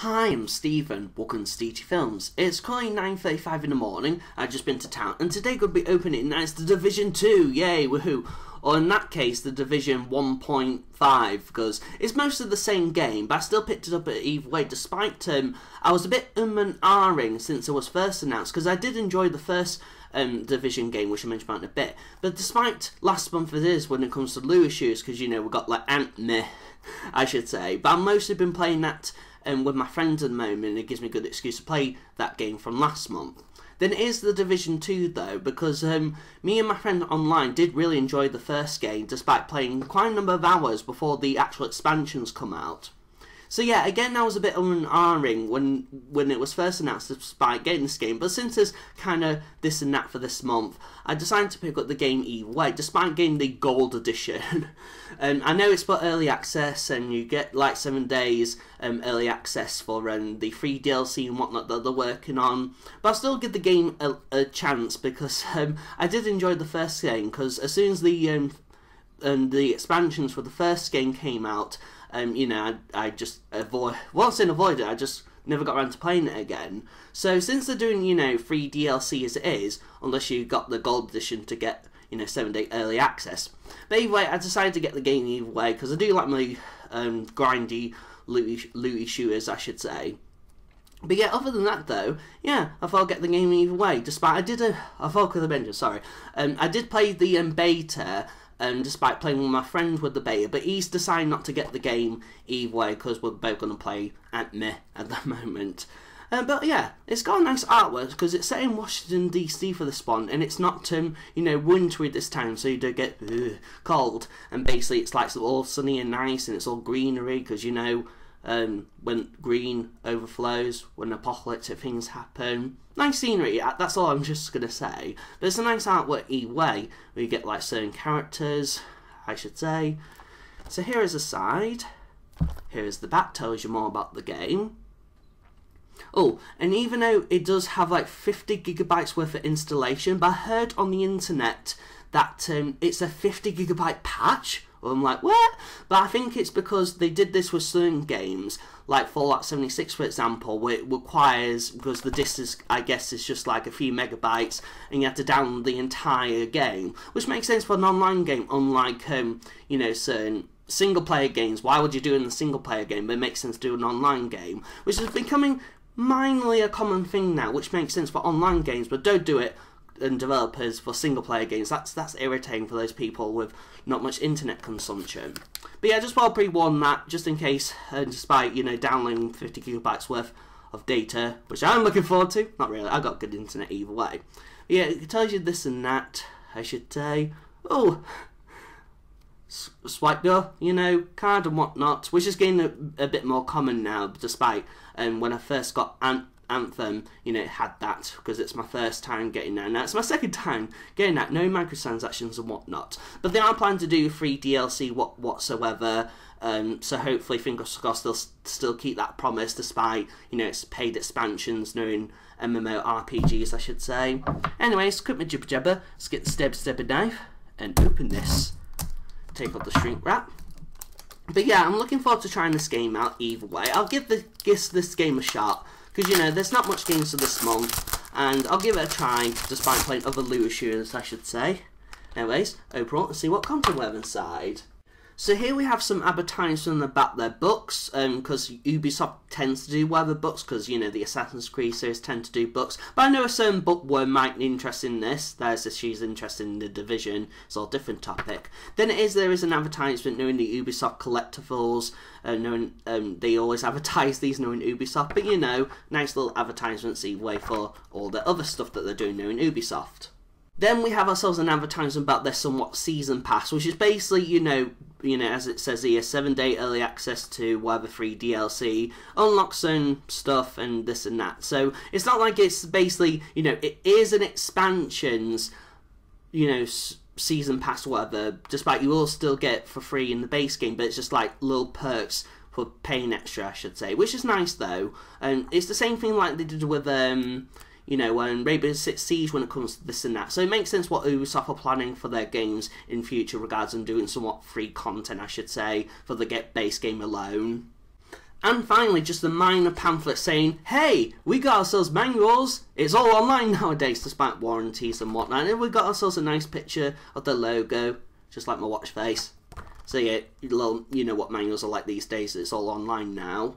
Hi, I'm Stephen, welcome to Steety Films. It's currently 9.35 in the morning, I've just been to town, and today to be opening, it's The Division 2, yay, woohoo! Or in that case, The Division 1.5, because it's mostly the same game, but I still picked it up at either way, despite um, I was a bit um and ahhing since it was first announced, because I did enjoy the first um, Division game, which I mentioned about in a bit, but despite last month it is when it comes to Lou issues, because, you know, we've got, like, Anthem, I should say, but I've mostly been playing that and with my friends at the moment, it gives me a good excuse to play that game from last month. Then it is the Division 2 though, because um, me and my friend online did really enjoy the first game, despite playing quite a number of hours before the actual expansions come out. So yeah, again, I was a bit unarring when when it was first announced despite getting this game, but since there's kind of this and that for this month, I decided to pick up the game either way, despite getting the gold edition. um, I know it's for early access, and you get like seven days um, early access for um, the free DLC and whatnot that they're working on, but I'll still give the game a, a chance because um, I did enjoy the first game, because as soon as the um, and the expansions for the first game came out, um, you know, I, I just avoid once in avoid it, I just never got around to playing it again. So since they're doing, you know, free DLC as it is, unless you got the gold edition to get, you know, seven day early access. But anyway, I decided to get the game either way because I do like my um, grindy, looty, looty shooters, I should say. But yeah, other than that though, yeah, I thought I'd get the game either way. Despite I did a, I thought with the Avenger, sorry, um, I did play the um, beta um, despite playing with my friend with the beta, but he's decided not to get the game either way because we're both going to play Anthem at the moment. Uh, but yeah, it's got a nice artwork because it's set in Washington DC for this one, and it's not um you know wintry this time, so you don't get ugh, cold. And basically, it's like all sunny and nice, and it's all greenery because you know um, when green overflows, when apocalyptic things happen. Nice scenery, uh, that's all I'm just going to say. But it's a nice artwork either way, where you get like certain characters, I should say. So here is a side. Here is the back, tells you more about the game. Oh, and even though it does have like 50 gigabytes worth of installation, but I heard on the internet that um, it's a 50 gigabyte patch I'm like, what? But I think it's because they did this with certain games, like Fallout 76, for example, where it requires, because the disk is, I guess, is just like a few megabytes, and you have to download the entire game, which makes sense for an online game, unlike, um, you know, certain single player games. Why would you do it in a single player game? But it makes sense to do an online game, which is becoming minorly a common thing now, which makes sense for online games, but don't do it and developers for single player games. That's that's irritating for those people with not much internet consumption. But yeah, just while pre-warn that, just in case, uh, despite you know downloading 50 gigabytes worth of data, which I'm looking forward to. Not really, I got good internet either way. But yeah, it tells you this and that. I should say. Oh, swipe door, you know, card and whatnot, which is getting a, a bit more common now, despite um, when I first got Ant Anthem, you know, had that because it's my first time getting that. Now it's my second time getting that. No microtransactions and whatnot. But they are planning to do free DLC what whatsoever. Um, so hopefully, fingers crossed, they'll still keep that promise despite you know it's paid expansions, knowing MMO RPGs, I should say. Anyways, quit my jibber jabber. Let's get the step step knife and open this. Take off the shrink wrap. But yeah, I'm looking forward to trying this game out either way. I'll give the this game a shot because, you know, there's not much games for this month, and I'll give it a try, despite playing other looter shooters, I should say. Anyways, up and see what content we have inside. So here we have some advertisements about their books, because um, Ubisoft tends to do weather books, because, you know, the Assassin's Creed series tend to do books. But I know a certain bookworm might be interested in this. There's this, she's interested in the Division. It's all different topic. Then it is, there is an advertisement knowing the Ubisoft collectibles, uh, knowing, um, they always advertise these knowing Ubisoft. But, you know, nice little advertisements way for all the other stuff that they're doing knowing Ubisoft. Then we have ourselves an advertisement about their somewhat season pass, which is basically, you know, you know, as it says here, seven day early access to whatever free DLC, unlock some stuff and this and that. So it's not like it's basically, you know, it is an expansions, you know, season pass whatever. Despite you will still get for free in the base game, but it's just like little perks for paying extra, I should say, which is nice though. And it's the same thing like they did with um you know, when Rainbow Six Siege when it comes to this and that. So it makes sense what Ubisoft are planning for their games in future regards and doing somewhat free content, I should say, for the get base game alone. And finally, just a minor pamphlet saying, hey, we got ourselves manuals. It's all online nowadays, despite warranties and whatnot. And we got ourselves a nice picture of the logo, just like my watch face. So yeah, you know what manuals are like these days. It's all online now.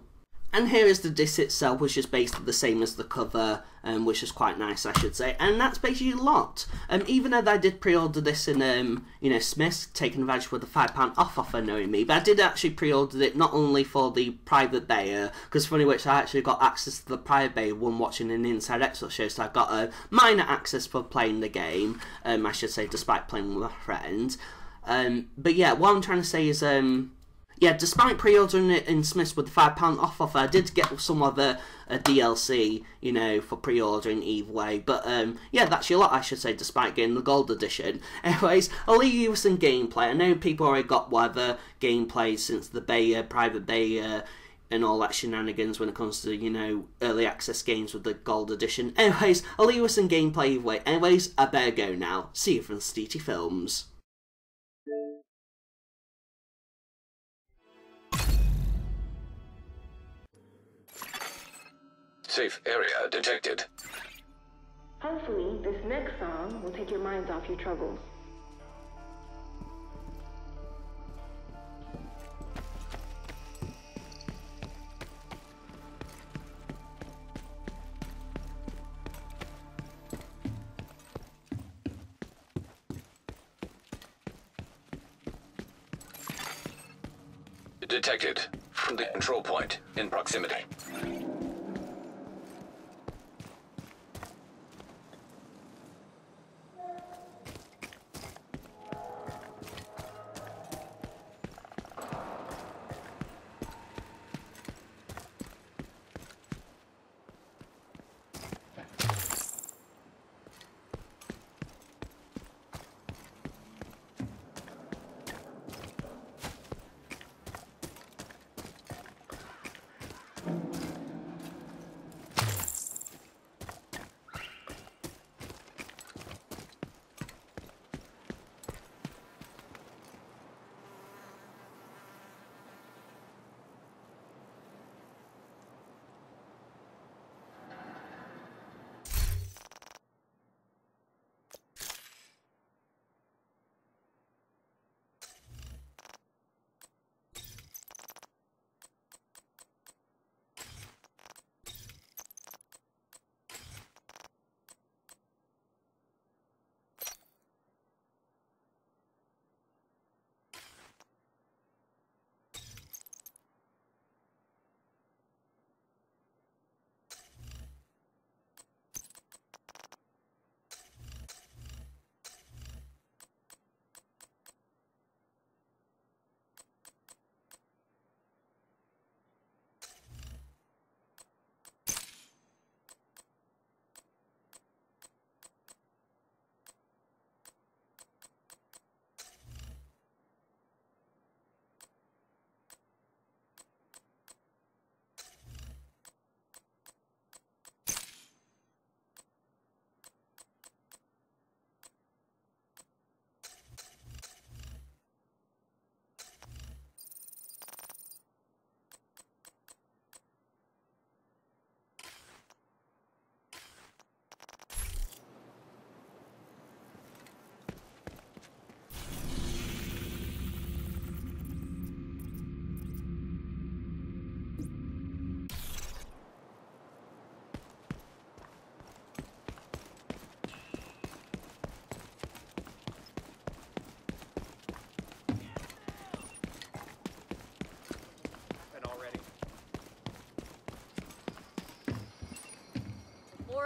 And here is the disc itself, which is basically the same as the cover, um, which is quite nice, I should say. And that's basically a lot. Um, even though I did pre-order this in, um, you know, Smith's, taking advantage with the £5 off offer, knowing me, but I did actually pre-order it not only for the private beta, because funny which I actually got access to the private beta when watching an Inside Xbox show, so I got a minor access for playing the game, um, I should say, despite playing with my friends. Um, but yeah, what I'm trying to say is, um, yeah, despite pre-ordering it in Smiths with the five pound off offer, I did get some other uh, DLC, you know, for pre-ordering either way. But um, yeah, that's your lot, I should say, despite getting the gold edition. Anyways, I'll leave you with some gameplay. I know people already got whatever gameplay since the beta, private beta, and all that shenanigans when it comes to, you know, early access games with the gold edition. Anyways, I'll leave you with some gameplay either way. Anyways, I better go now. See you from Steety Films. Safe area detected. Hopefully, this next song will take your minds off your troubles. Detected. From the control point in proximity.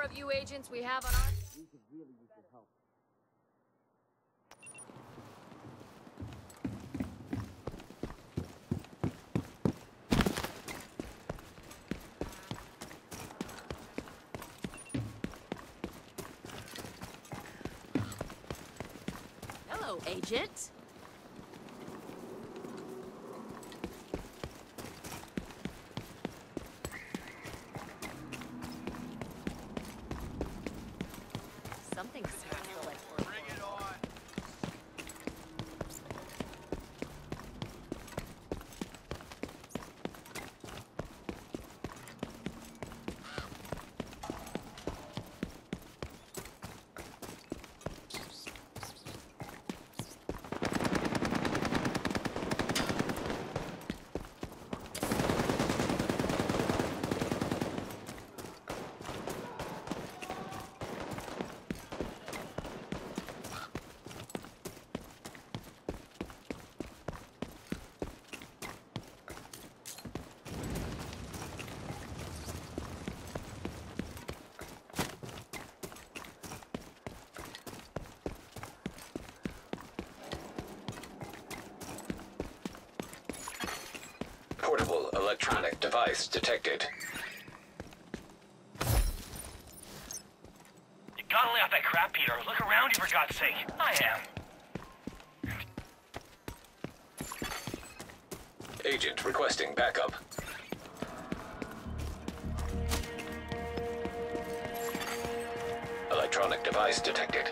Of you agents we have on our... We could really use your help. Hello, agent. Something smells like Bring it on. Electronic device detected. You gotta lay off that crap, Peter. Look around you, for God's sake. I am. Agent requesting backup. Electronic device detected.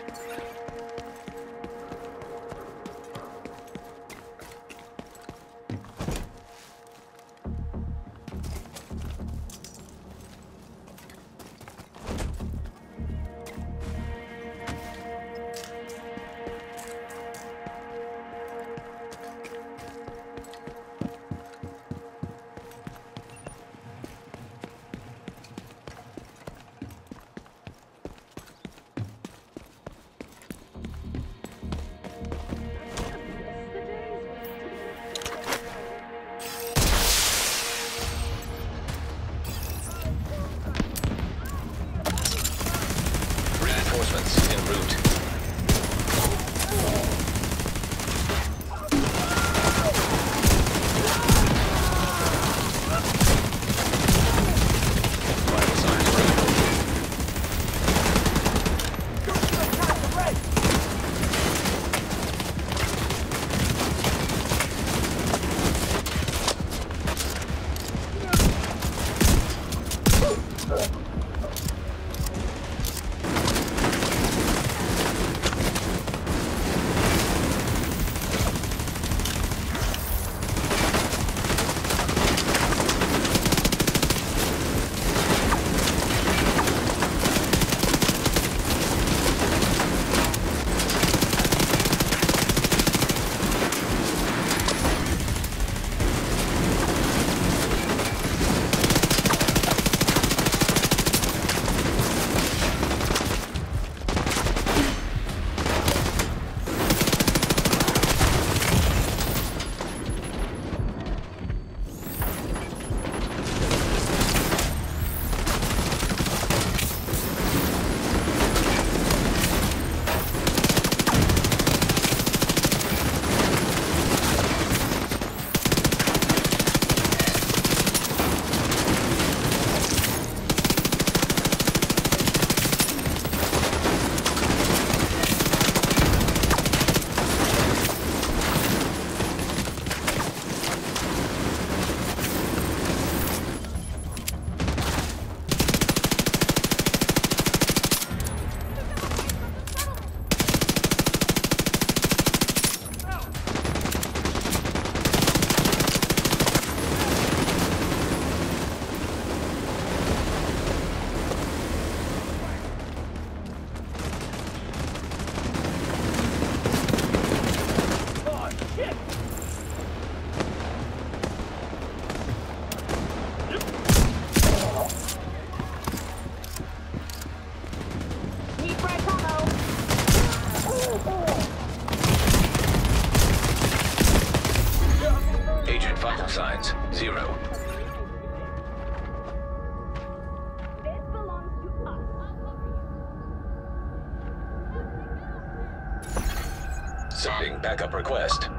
Sending backup request.